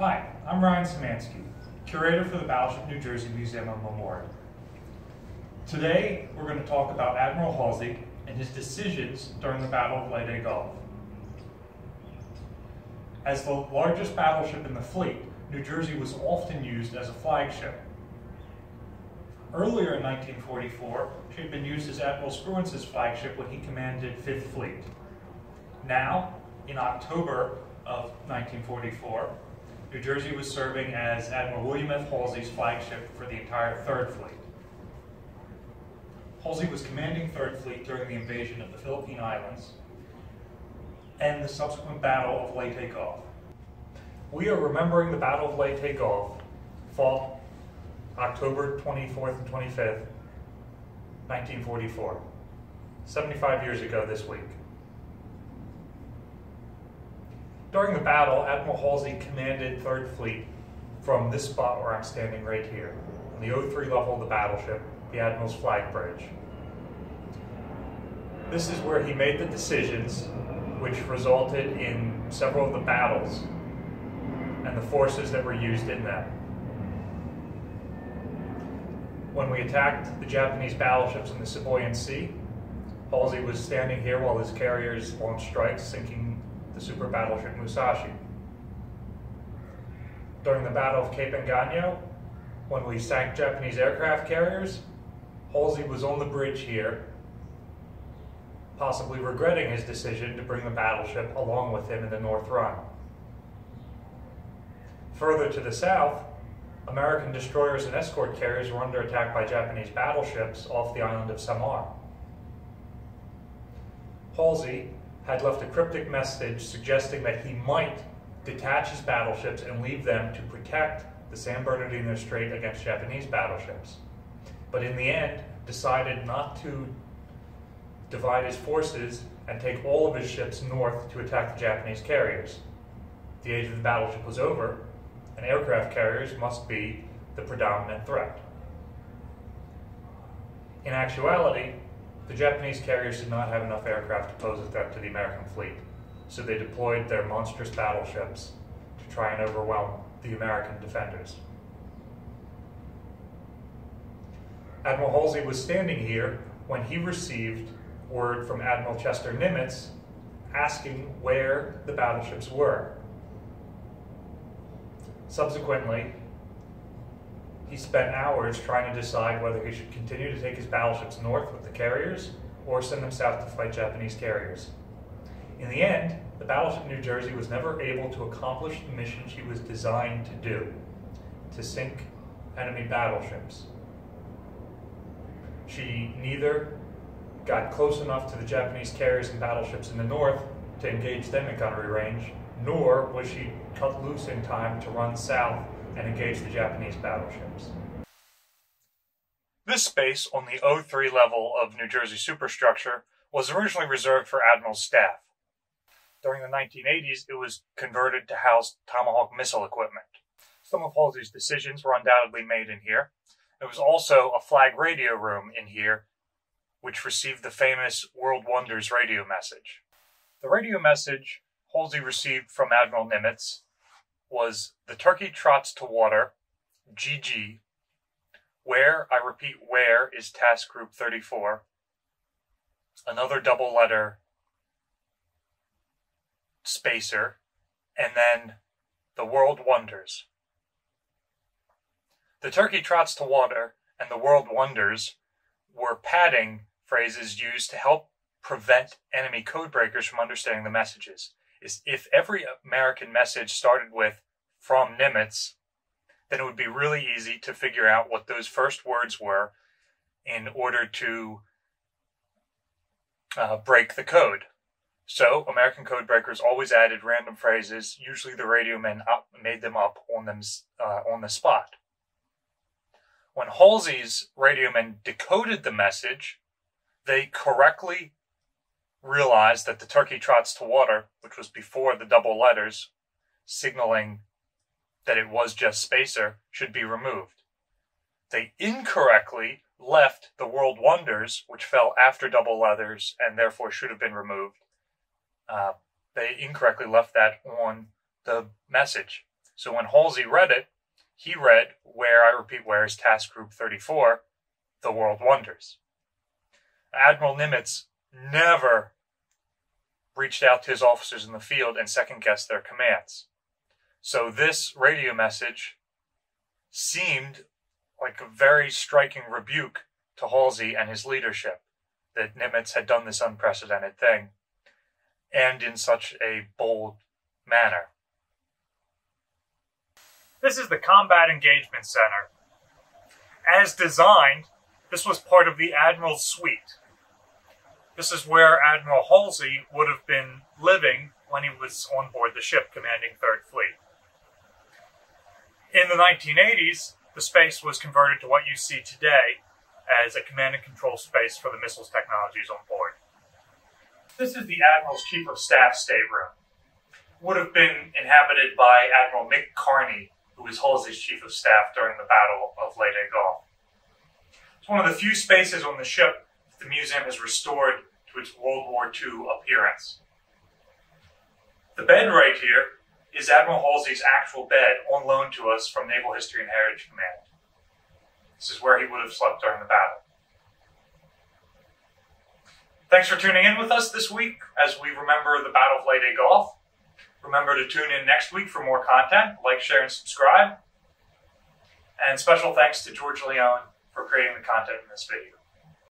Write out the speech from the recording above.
Hi, I'm Ryan Szimanski, curator for the Battleship New Jersey Museum and Memorial. Today, we're going to talk about Admiral Halsey and his decisions during the Battle of Leyte Gulf. As the largest battleship in the fleet, New Jersey was often used as a flagship. Earlier in 1944, she had been used as Admiral Spruance's flagship when he commanded Fifth Fleet. Now, in October of 1944, New Jersey was serving as Admiral William F. Halsey's flagship for the entire Third Fleet. Halsey was commanding Third Fleet during the invasion of the Philippine Islands and the subsequent Battle of Leyte Gulf. We are remembering the Battle of Leyte Gulf, fought October 24th and 25th, 1944, 75 years ago this week. During the battle, Admiral Halsey commanded 3rd Fleet from this spot where I'm standing right here, on the O3 level of the battleship, the Admiral's Flag Bridge. This is where he made the decisions which resulted in several of the battles and the forces that were used in them. When we attacked the Japanese battleships in the Sibuyan Sea, Halsey was standing here while his carriers launched strikes, sinking the super battleship Musashi. During the Battle of Cape Engano, when we sank Japanese aircraft carriers, Halsey was on the bridge here, possibly regretting his decision to bring the battleship along with him in the North Run. Further to the south, American destroyers and escort carriers were under attack by Japanese battleships off the island of Samar. Halsey had left a cryptic message suggesting that he might detach his battleships and leave them to protect the San Bernardino Strait against Japanese battleships. But in the end, decided not to divide his forces and take all of his ships north to attack the Japanese carriers. The age of the battleship was over, and aircraft carriers must be the predominant threat. In actuality, the Japanese carriers did not have enough aircraft to pose a threat to the American fleet, so they deployed their monstrous battleships to try and overwhelm the American defenders. Admiral Halsey was standing here when he received word from Admiral Chester Nimitz asking where the battleships were. Subsequently, he spent hours trying to decide whether he should continue to take his battleships north with the carriers or send them south to fight Japanese carriers. In the end, the battleship New Jersey was never able to accomplish the mission she was designed to do, to sink enemy battleships. She neither got close enough to the Japanese carriers and battleships in the north to engage them at gunnery range, nor was she cut loose in time to run south and engage the Japanese battleships. This space on the O3 level of New Jersey superstructure was originally reserved for Admiral's staff. During the 1980s, it was converted to house Tomahawk missile equipment. Some of Halsey's decisions were undoubtedly made in here. There was also a flag radio room in here, which received the famous World Wonders radio message. The radio message Halsey received from Admiral Nimitz was the turkey trots to water, GG. Where, I repeat, where is task group 34. Another double letter spacer, and then the world wonders. The turkey trots to water and the world wonders were padding phrases used to help prevent enemy codebreakers from understanding the messages is if every American message started with from Nimitz, then it would be really easy to figure out what those first words were in order to uh, break the code. So American code breakers always added random phrases. Usually the radio men up, made them up on them uh, on the spot. When Halsey's radio men decoded the message, they correctly realized that the turkey trots to water, which was before the double letters, signaling that it was just spacer, should be removed. They incorrectly left the world wonders, which fell after double letters and therefore should have been removed. Uh, they incorrectly left that on the message. So when Halsey read it, he read where, I repeat, where is Task Group 34, The World Wonders. Admiral Nimitz never reached out to his officers in the field and second guessed their commands. So this radio message seemed like a very striking rebuke to Halsey and his leadership that Nimitz had done this unprecedented thing and in such a bold manner. This is the Combat Engagement Center. As designed, this was part of the Admiral's suite. This is where Admiral Halsey would have been living when he was on board the ship commanding Third Fleet. In the 1980s, the space was converted to what you see today as a command and control space for the missiles technologies on board. This is the Admiral's Chief of Staff stateroom. Would have been inhabited by Admiral Mick Carney, who was Halsey's Chief of Staff during the Battle of Leyte Gulf. It's one of the few spaces on the ship the museum has restored to its World War II appearance. The bed right here is Admiral Halsey's actual bed on loan to us from Naval History and Heritage Command. This is where he would have slept during the battle. Thanks for tuning in with us this week as we remember the Battle of Leyte Gulf. Remember to tune in next week for more content. Like, share, and subscribe. And special thanks to George Leone for creating the content in this video.